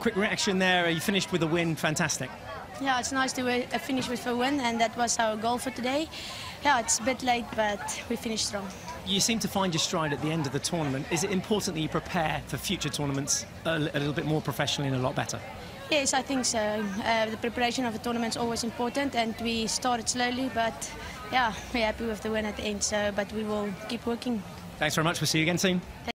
quick reaction there. You finished with a win. Fantastic. Yeah, it's nice to uh, finish with a win, and that was our goal for today. Yeah, it's a bit late, but we finished strong. You seem to find your stride at the end of the tournament. Is it important that you prepare for future tournaments a, a little bit more professionally and a lot better? Yes, I think so. Uh, the preparation of a tournament is always important, and we started slowly, but yeah, we're happy with the win at the end. So, but we will keep working. Thanks very much. We'll see you again soon.